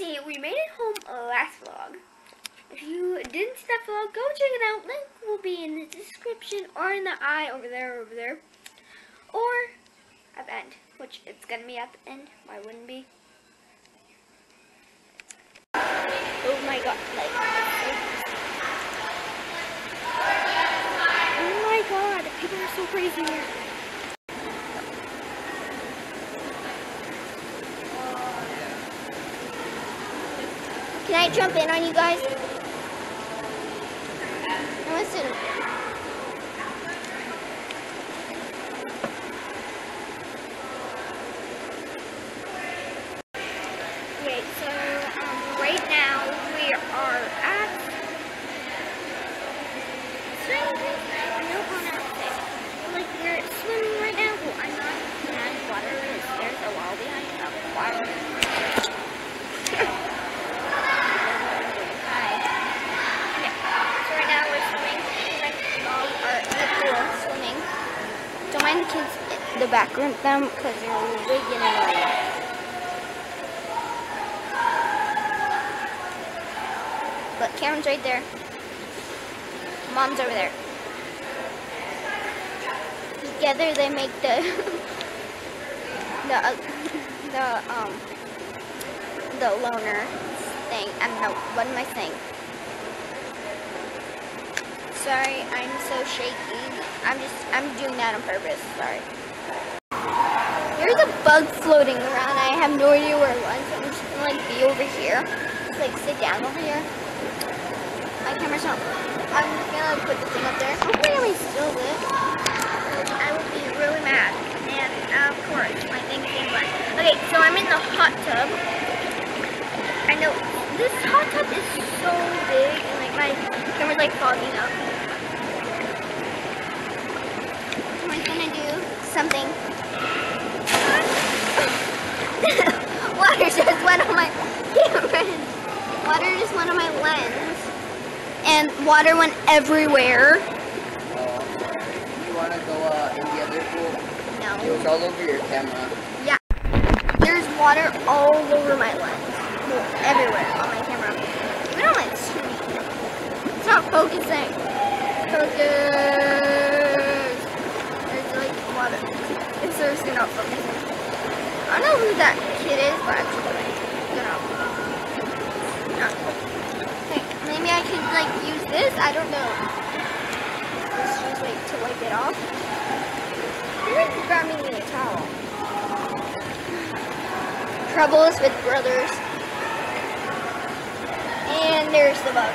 see, we made it home last vlog. If you didn't see that vlog, go check it out. Link will be in the description or in the eye over there, over there. Or at the end, which it's gonna be at the end. Why wouldn't be? Oh my god, like. Oh my god, people are so crazy here. Can I jump in on you guys? Listen. Okay, so um, right now we are at swimming. Like we're swimming right now. I'm not water. There's a wall behind. Hi. Yeah. So right now we're swimming. My mom are in the pool swimming. Don't mind the kids background them because they're really getting annoying. But Cameron's right there. Mom's over there. Together they make the the uh, the um the loner thing. I'm no. What am I saying? Sorry, I'm so shaky. I'm just I'm doing that on purpose. Sorry. Bug floating around. I have no idea where it was. I'm just gonna like be over here. Just, like sit down over here. My camera's not. I'm just gonna put the thing up there. Hopefully I still this. I will be really mad. And of course, my thing came back. Okay, so I'm in the hot tub. I know this hot tub is so big and like my camera's like fogging up. I'm gonna do something. Water just went on my camera. Water just went on my lens. And water went everywhere. You want to go uh, in the other pool? It was all over your camera. Yeah. There's water all over my lens. Well, everywhere on my camera. Even on my screen. It's not focusing. Focus. There's like water. It's seriously not focusing. I don't know who that kid is, but I'm just gonna get out. No. Okay, maybe I could like use this. I don't know. Let's just wait to wipe it off. Maybe I could grab me a towel. Troubles with brothers. And there's the bug.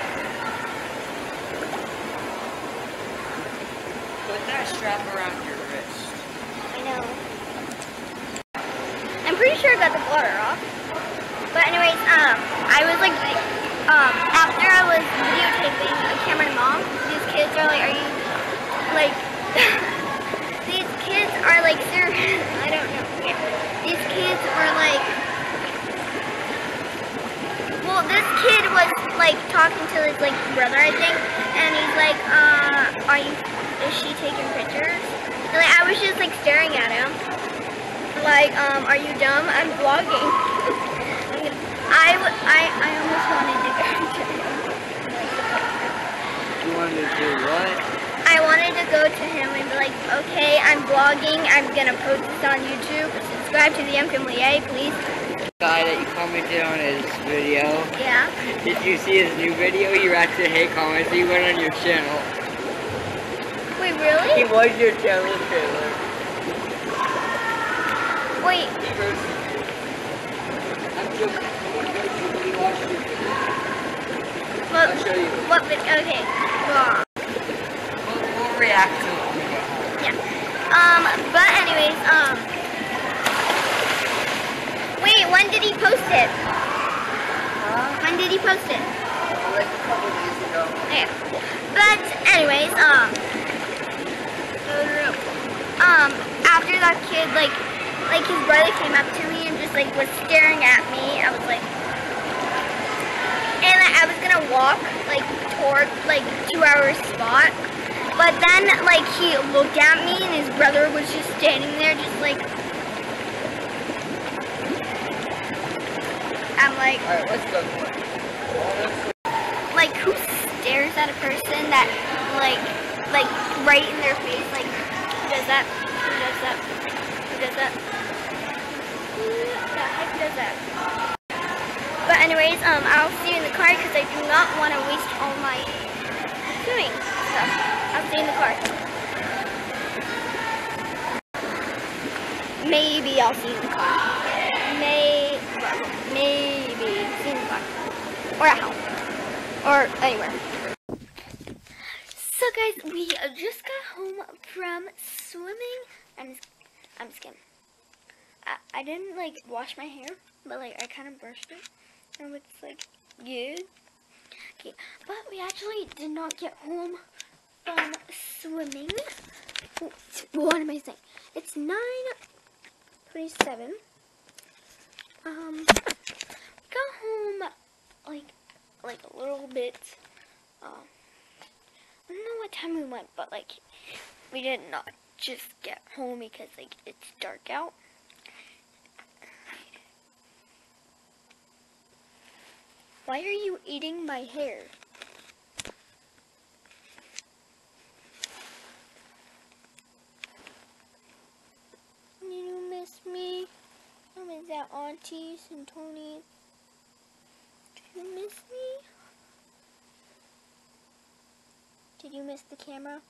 Put that strap around your wrist. I know. Sure got the water off. But anyways, um, I was like, um, after I was videotaping Cameron mom, these kids are like, are you, like, these kids are like, serious. I don't know. These kids were like, well, this kid was like talking to his like brother, I think, and he's like, uh, are you, is she taking pictures? And, like, I was just like staring at. Like, um, are you dumb? I'm vlogging. I, w- I, I almost wanted to go to him. You wanted to do what? I wanted to go to him and be like, okay, I'm vlogging. I'm gonna post this on YouTube. Subscribe to the M Family A, please. Guy that you commented on his video. Yeah. Did you see his new video? He reacted to hate comments. He went on your channel. Wait, really? He was your channel trailer. Wait, He wrote. I'm joking. He watched your video. what? I'll show you. What? Okay. Well, We'll, react to it. yeah. Um, but anyways, um. Wait, when did he post it? Huh? When did he post it? Like a couple days ago. Yeah. But anyways, um, um, after that kid, like, like his brother came up to me and just like was staring at me. I was like, and I was gonna walk like toward like to our spot, but then like he looked at me and his brother was just standing there, just like I'm like, Alright, let's go. Like who stares at a person that like like right in their face? Like who does that? Who does that? Who does that but anyways um i'll see you in the car because i do not want to waste all my swimming stuff i'll see you in the car maybe i'll see you in the car May, maybe see in the car or at home or anywhere. So guys, we just got home from swimming. I'm I'm just kidding. I, I didn't like wash my hair, but like I kind of brushed it, and it's like good. Okay, but we actually did not get home from swimming. What am I saying? It's nine twenty-seven. Um, got home like like a little bit. Um, I don't know what time we went, but like we did not just get home because like it's dark out. Why are you eating my hair? You miss me? I miss that aunties and Tony's. Do you miss me? Did you miss the camera?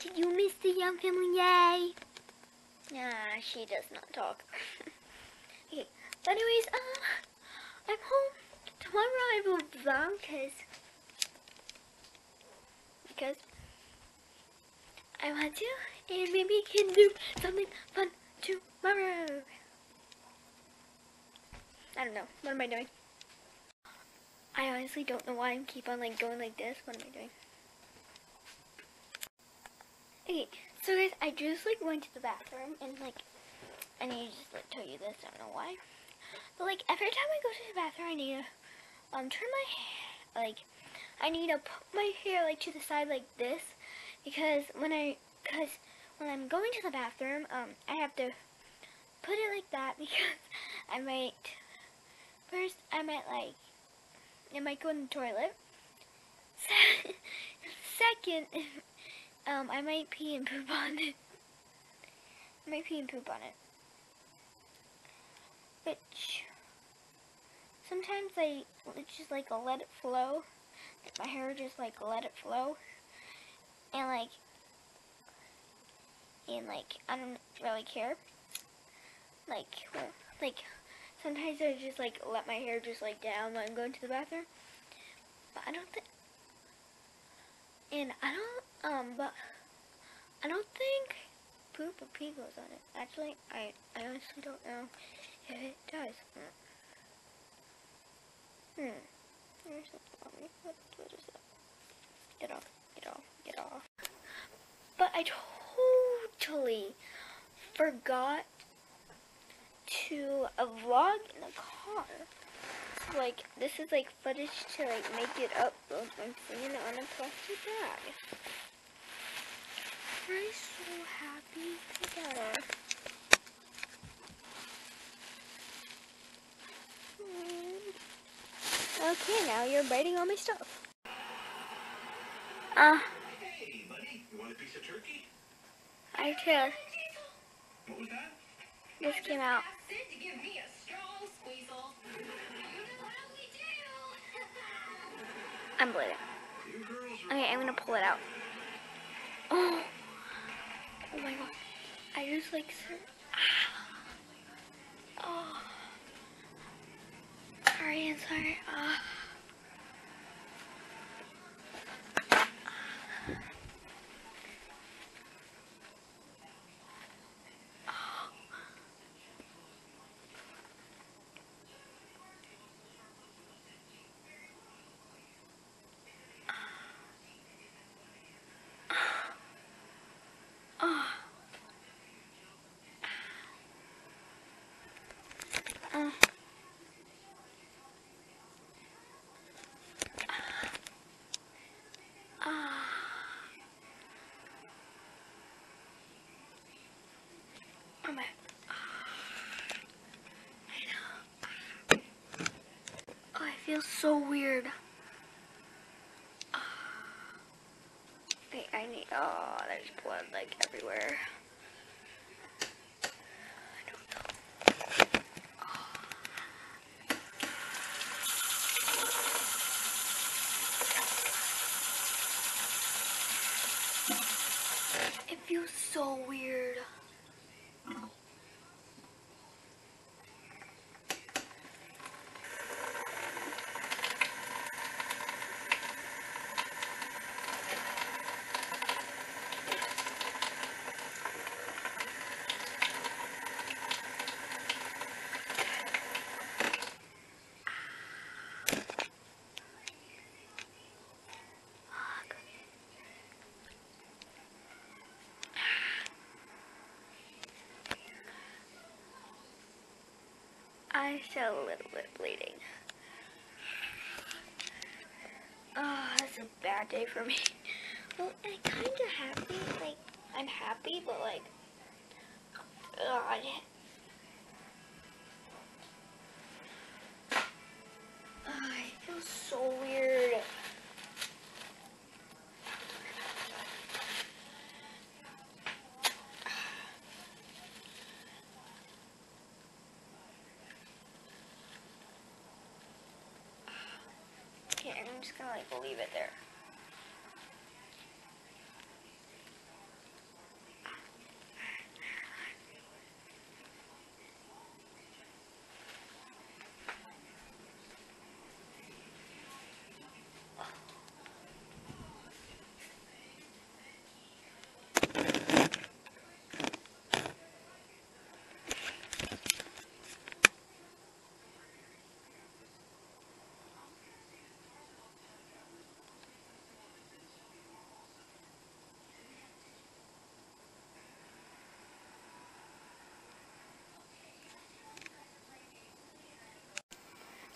Did you miss the young family? Yay! Nah, she does not talk. anyways, uh, I'm home. Tomorrow I will vlog because, because I want to, and maybe we can do something fun tomorrow. I don't know. What am I doing? I honestly don't know why I keep on like going like this. What am I doing? Okay, so guys, I just like went to the bathroom and like I need to just like tell you this. I don't know why, but like every time I go to the bathroom, I need to um turn my hair like I need to put my hair like to the side like this because when I because when I'm going to the bathroom, um I have to put it like that because I might First, I might like, I might go in the toilet. Second, um, I might pee and poop on it. I might pee and poop on it. Which, sometimes I just like let it flow. Like my hair just like let it flow. And like, and like, I don't really care. Like, like, Sometimes I just like let my hair just like down when I'm going to the bathroom. But I don't think, and I don't, um, but I don't think poop or pee goes on it. Actually, I, I honestly don't know if it does. Hmm. There's something on me. What, what is that? Get off, get off, get off. But I totally forgot to vlog in the car. Like, this is like footage to like make it up of I'm singing on a plastic bag. We're so happy together. Okay, now you're biting all my stuff. Uh. Hey, buddy, you want a piece of turkey? I care. What was that? This came out. I'm bleeding. You girls are Okay, I'm gonna pull it out. Oh, oh my god! I just like. Oh, sorry, I'm sorry. Ah. Feels so weird. Wait, I need. Oh, there's blood like everywhere. I don't know. It feels so weird. I feel a little bit bleeding. Oh, that's a bad day for me. Well, I'm kind of happy. Like, I'm happy, but like, oh, God. I'm just gonna like leave it there.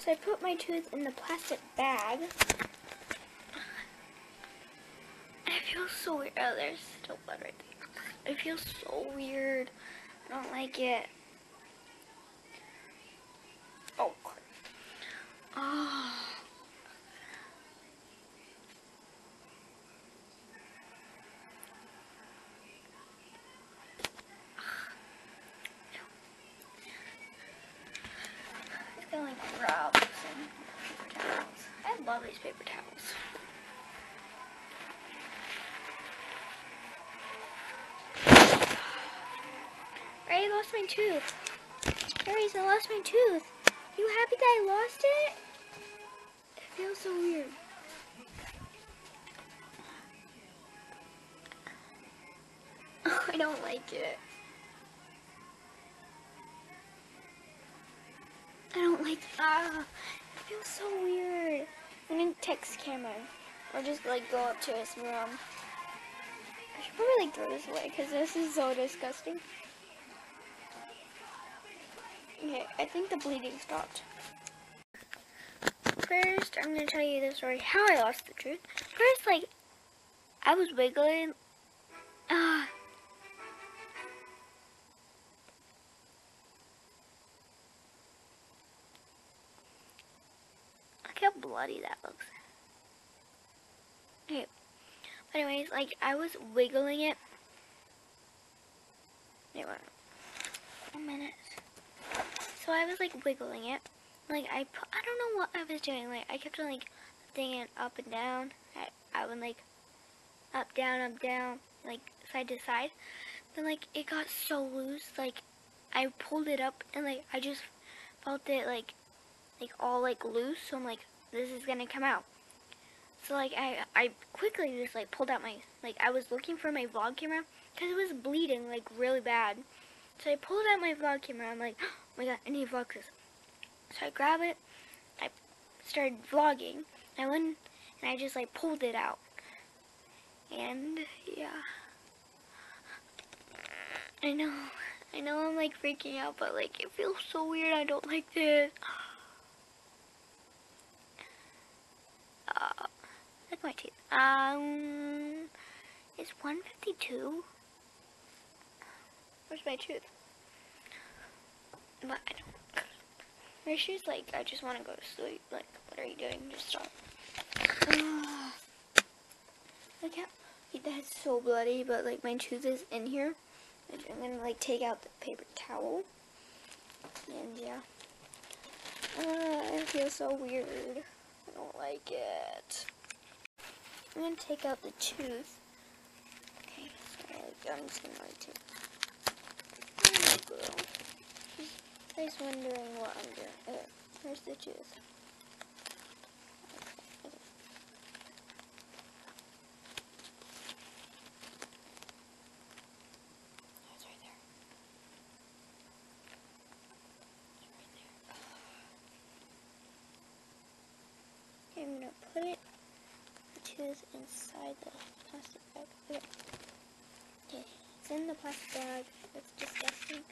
So I put my tooth in the plastic bag. I feel so weird. Oh, there's still blood right there. It feels so weird. I don't like it. Oh. crap. Oh. Lost my tooth. Aries, I lost my tooth. You happy that I lost it? It feels so weird. I don't like it. I don't like ah. It feels so weird. I'm gonna text Cameron or just like go up to his room. I should probably like throw this away because this is so disgusting. Okay, I think the bleeding stopped. First, I'm gonna tell you the story how I lost the tooth. First, like I was wiggling. Ah. Look how bloody that looks. Okay. But anyways, like I was wiggling it. Wait, one, one minute. So I was like wiggling it. Like I, pu- I don't know what I was doing. Like I kept on like lifting it up and down. I, I would like up, down, up, down, like side to side. Then like it got so loose. Like I pulled it up and like I just felt it like like all like loose. So I'm like, this is gonna come out. So like I I quickly just like pulled out my like I was looking for my vlog camera because it was bleeding like really bad. So I pulled out my vlog camera. I'm like, oh my god, I need to vlog this. So I grab it. I started vlogging. I went and I just like pulled it out. And yeah. I know. I know I'm like freaking out, but like it feels so weird. I don't like this. Uh, my teeth. Um, it's 152. Where's my tooth? But I don't. Or she's like, I just want to go to sleep. Like, what are you doing? Just stop. Look how that's so bloody, but like my tooth is in here. I'm gonna like take out the paper towel. And yeah. Uh, I feel so weird. I don't like it. I'm gonna take out the tooth. Okay, so I'm just gonna like take. I'm just wondering what I'm doing. Okay, where's the tooth? Okay, okay. It's right there. It's right there. I'm gonna put it, the tooth inside the plastic bag. Okay. Okay, it's in the plastic bag. That's disgusting.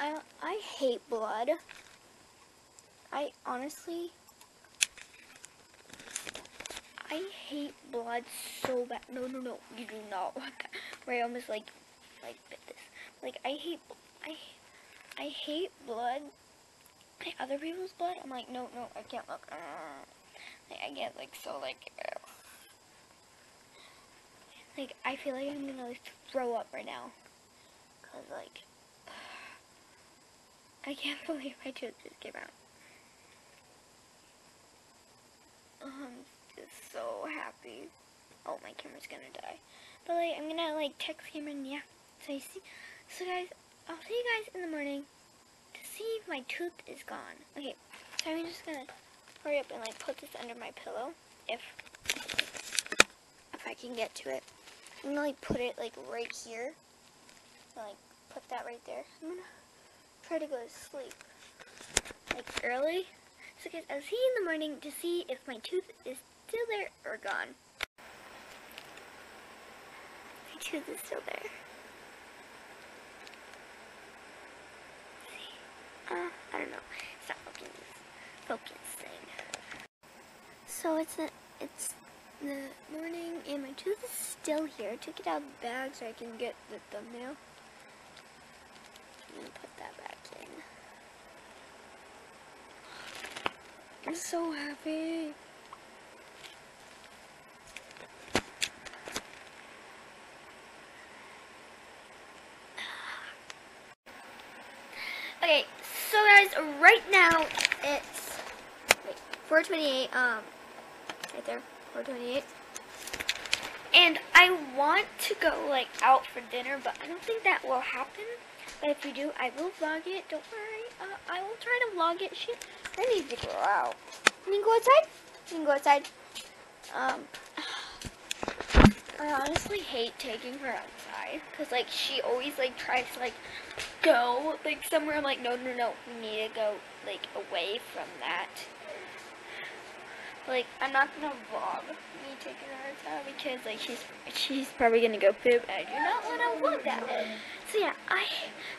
I I hate blood. I honestly I hate blood so bad. No, no, no, you do not want that. Where I almost like like bit this. Like I hate I I hate blood. Like other people's blood. I'm like no, no, I can't look. Like, I get like so like. Like I feel like I'm gonna like, throw up right now. Cause like. I can't believe my tooth just came out. I'm just so happy. Oh, my camera's gonna die. But like, I'm gonna like text Cameron, yeah. So you see, so guys, I'll see you guys in the morning to see if my tooth is gone. Okay, so I'm just gonna hurry up and like put this under my pillow, if if I can get to it. I'm gonna like put it like right here. So, like put that right there. Try to go to sleep like early. So guys, I'll see you in the morning to see if my tooth is still there or gone. My tooth is still there. Uh, I don't know. It's not focusing. So it's the it's the morning and my tooth is still here. I took it out of the bag so I can get the thumbnail. I'm gonna put that back in. I'm so happy. Okay, so guys, right now it's wait, 428, um, right there, 428. And I want to go like out for dinner, but I don't think that will happen. But if you do, I will vlog it. Don't worry. Uh, I will try to vlog it. She, I need to go out. Can You go outside. You can go outside. Um, I honestly hate taking her outside because like she always like tries to like go like somewhere. I'm like, no, no, no. We need to go like away from that. Like I'm not gonna vlog me taking her outside because like she's she's probably gonna go poop. I do not want to vlog that. So yeah, I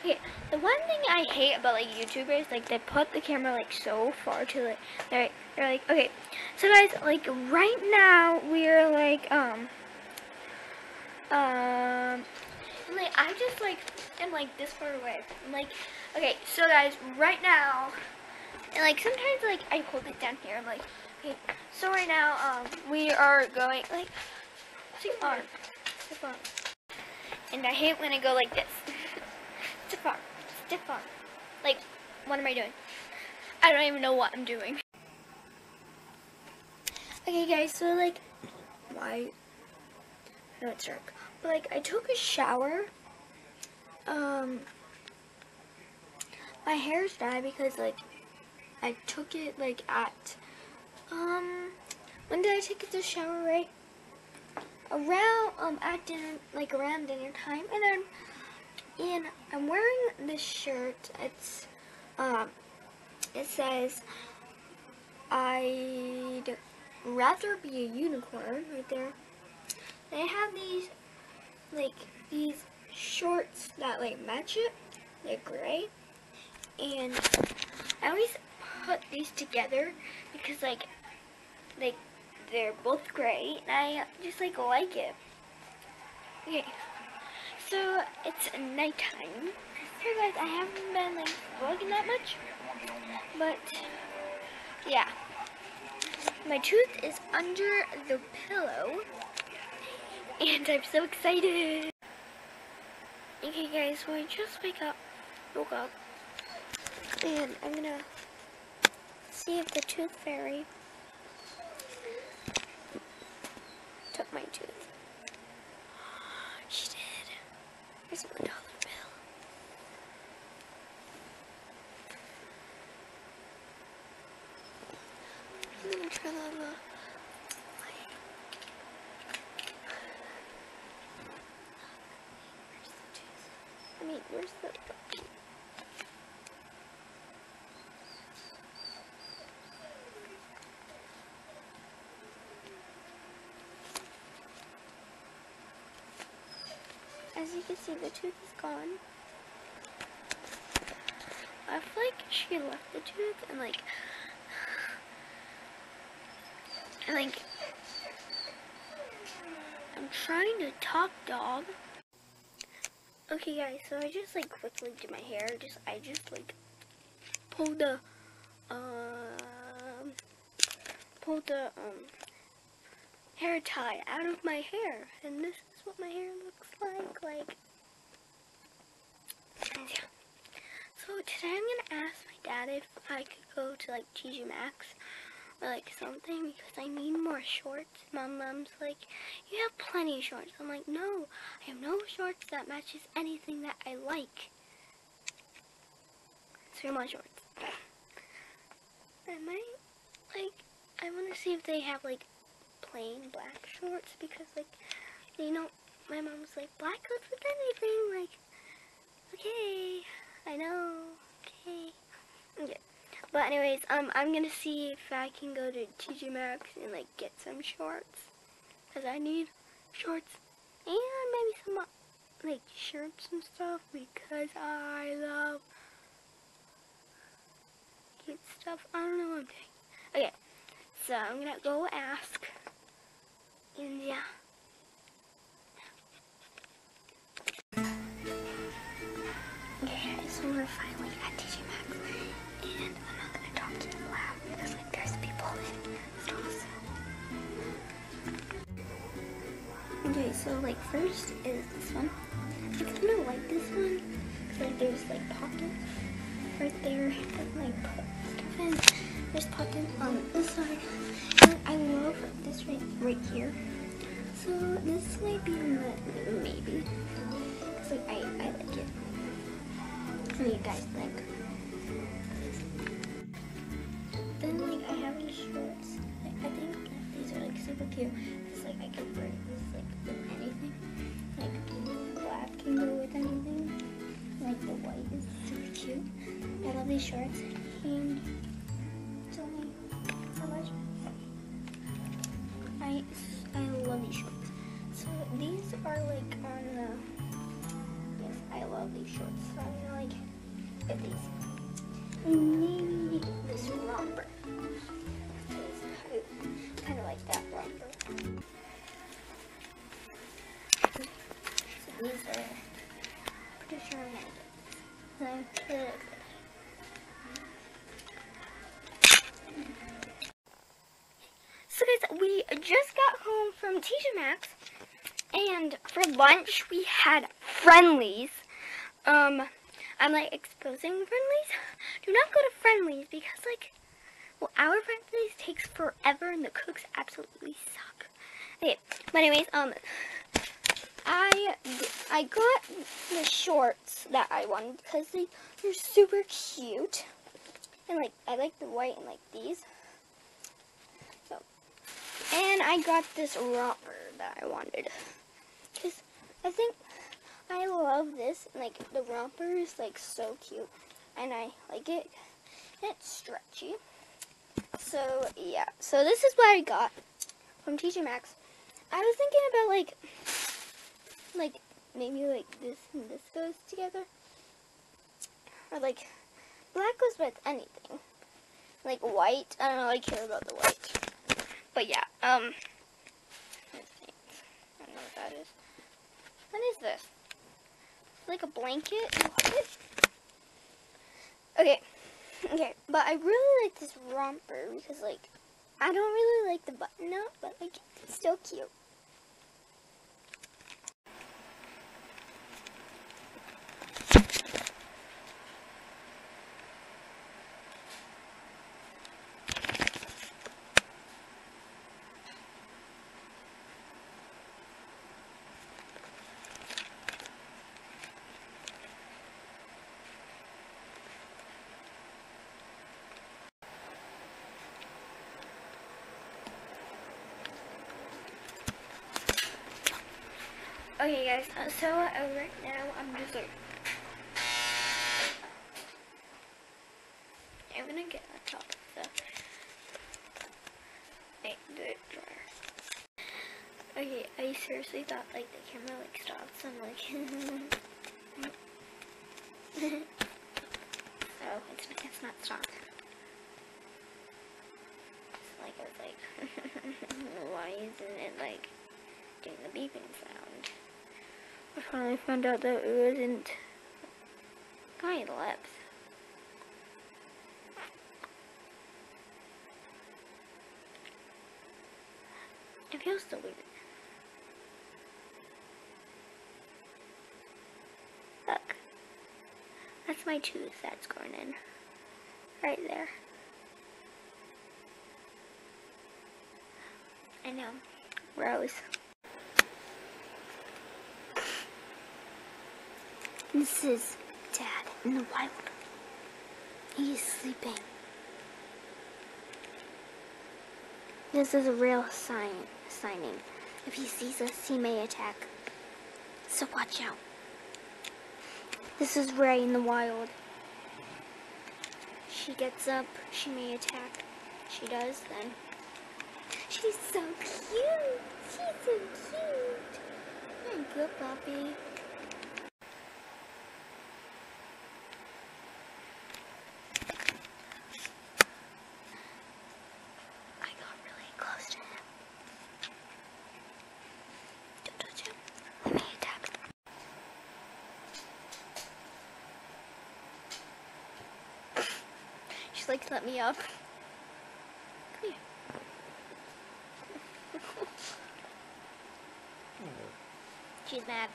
okay. The one thing I hate about like YouTubers, like they put the camera like so far to like they're they're like okay. So guys, like right now we're like um um like I just like am like this far away. I'm like okay. So guys, right now, and like sometimes like I hold it down here. I'm like okay. So right now um we are going like too far, too far. And I hate when I go like this. Stiff arm. Stiff arm. Like, what am I doing? I don't even know what I'm doing. Okay guys, so like, why? No, it's dark. But like, I took a shower. Um, my hair's dry because like, I took it like at, um, when did I take it the shower, right? Around um at dinner like around dinner time and then and I'm wearing this shirt. It's um it says I'd rather be a unicorn right there. They have these like these shorts that like match it. They're gray. And I always put these together because like like they're both gray, and I just like like it. Okay, so it's nighttime. So guys, I haven't been like vlogging that much, But yeah, my tooth is under the pillow, and I'm so excited. Okay, guys, so I just wake up, woke up, and I'm gonna see if the tooth fairy took my tooth. She did. Here's a one dollar bill. I'm gonna try that Where's the tooth? I mean, where's the... As you can see, the tooth is gone. I feel like she left the tooth and like, and like, I'm trying to talk dog. Okay guys, so I just like quickly did my hair, just, I just like pulled the, um, pulled the, um, hair tie out of my hair, and this is what my hair looks like, like, yeah. So today I'm gonna ask my dad if I could go to like TJ Maxx or like something because I need more shorts. My mom's like, you have plenty of shorts. I'm like, no, I have no shorts that matches anything that I like. So my shorts. I might like I want to see if they have like plain black shorts because like you know my mom's like black goes with anything like okay I know okay. Okay but anyways um I'm gonna see if I can go to TJ Maxx and like get some shorts. Because I need shorts and maybe some uh, like shirts and stuff because I love cute stuff. I don't know what I'm doing okay so I'm gonna go ask and yeah Okay, so we're finally at TJ Maxx, and I'm not gonna talk to you loud because like there's people in stores. Okay, so like first is this one. I kind of like this one because like there's like pockets right there and like put stuff in. There's pockets on this side. And I love this right right here. So this might be maybe. Like I, I like it. What do you guys think? Then like I have these shorts. Like, I think these are like super cute. It's like I can wear this like with anything. Like black can go with anything. Like the white is super cute. I love these shorts and just got home from TJ Maxx, and for lunch we had Friendly's. Um, I'm like exposing Friendly's. Do not go to Friendly's because like, well, our Friendly's takes forever and the cooks absolutely suck. Okay, but anyways, um, I I got the shorts that I wanted because they they're super cute, and like I like the white and like these. And I got this romper that I wanted. Because I think I love this. Like, the romper is, like, so cute. And I like it. It's stretchy. So, yeah. So, this is what I got from TJ Maxx. I was thinking about, like, like, maybe, like, this and this goes together. Or, like, black goes with anything. Like, white. I don't know. I care about the white. But yeah, um, I don't know what that is. What is this? Like a blanket? Okay, Okay, but I really like this romper because, like, I don't really like the button up, but, like, it's still cute. Okay, guys, uh, so uh, right now I'm just like. I'm gonna get on top of the. The dryer. Okay, I seriously thought like the camera like stops. I'm like. oh, it's, it's not stopped. Like I was like, why isn't it like doing the beeping sound? I finally found out that it wasn't my lips. It feels so weird. Look. That's my tooth that's going in. Right there. I know. Rose. This is Dad in the wild. He's sleeping. This is a real sign signing. If he sees us, he may attack. So watch out. This is Ray in the wild. She gets up, she may attack. She does, then. She's so cute. She's so cute. Oh, good puppy. I got really close to him. Don't touch him. He may attack. She's like, let me up. Come here. She's mad.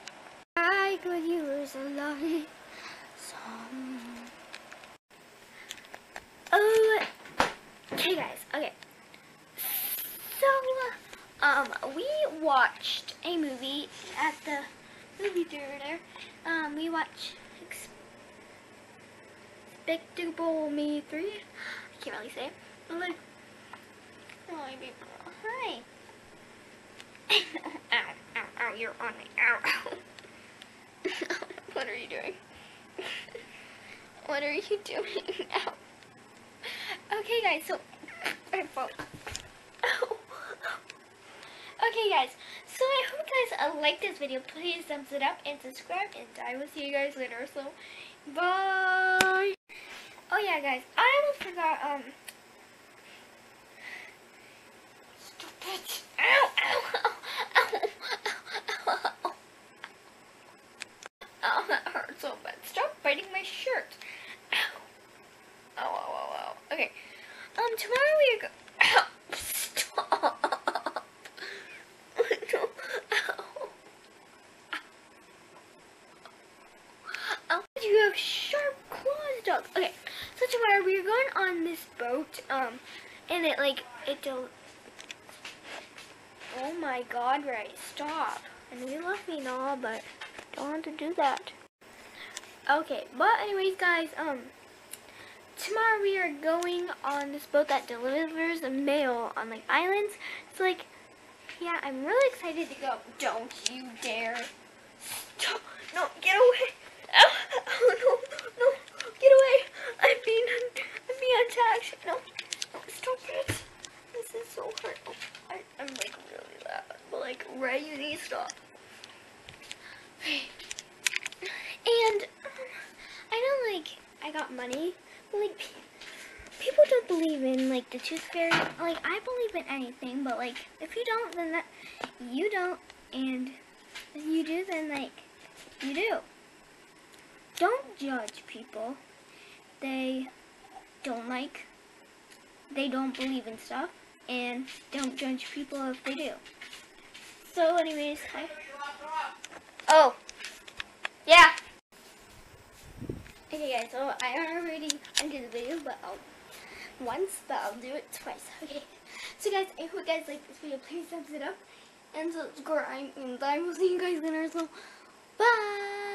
I could use a lovely song. Oh, okay, guys. Okay. So, um, we watched a movie at the movie theater. Um, we watched Despicable Me 3. I can't really say it. Like, oh, big. Hi. ow, ow, ow, you're on me. Ow. ow. what are you doing? what are you doing now? Okay, guys, so I'm. Okay, guys, so I hope you guys uh, like this video. Please thumbs it up and subscribe, and I will see you guys later. So, bye. Oh yeah, guys, I almost forgot. Um. Stupid. Ow! Ow! Ow! Ow! Ow! Ow! Ow! That hurt so bad. Stop biting my shirt. Ow! Ow! Ow! Ow! Ow! Okay. Um. Tomorrow we are go. Ow! Stop. No. Ow. Oh, you have sharp claws, dog. Okay, so tomorrow we are going on this boat, um, and it like it don't. Oh my God, right, stop! And you love me and all, but don't want to do that. Okay, but anyways, guys, um, tomorrow we are going on this boat that delivers mail on like islands. So like, yeah, I'm really excited to go. Don't you dare! Stop! No, get away! Ow! Oh no! No! Get away! I'm being I'm being attacked! No! stop it! This is so hurt. Oh, I, I'm like really loud. But like, Ray, you need to stop. And um, I know like I got money, but like people don't believe in like the tooth fairy. Like I believe in anything, but like if you don't, then that you don't, and if you do, then like you do. Judge people. They don't like, they don't believe in stuff, and don't judge people if they do. So, anyways, hi. Oh, yeah. Okay, guys. So I already ended the video, but I'll once, but I'll do it twice. Okay. So, guys, I hope you guys like this video. Please thumbs it up and subscribe, and I will see you guys later. So, bye.